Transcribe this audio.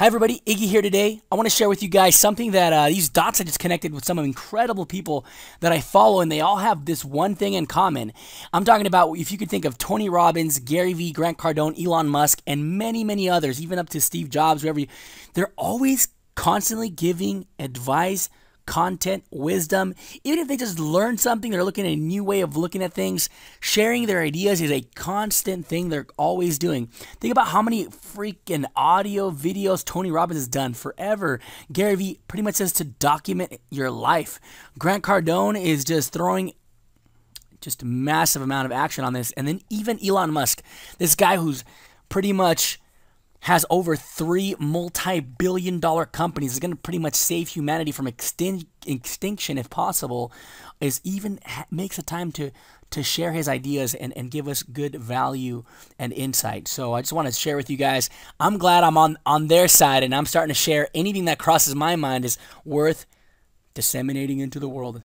Hi, everybody. Iggy here today. I want to share with you guys something that uh, these dots I just connected with some incredible people that I follow, and they all have this one thing in common. I'm talking about if you could think of Tony Robbins, Gary Vee, Grant Cardone, Elon Musk, and many, many others, even up to Steve Jobs, whoever you, they're always constantly giving advice content, wisdom. Even if they just learn something, they're looking at a new way of looking at things. Sharing their ideas is a constant thing they're always doing. Think about how many freaking audio videos Tony Robbins has done forever. Gary Vee pretty much says to document your life. Grant Cardone is just throwing just a massive amount of action on this. And then even Elon Musk, this guy who's pretty much has over three multi-billion dollar companies. Is going to pretty much save humanity from extin- extinction if possible is even makes a time to to share his ideas and, and give us good value and insight. So i just want to share with you guys i'm glad i'm on on their side and i'm starting to share anything that crosses my mind is worth disseminating into the world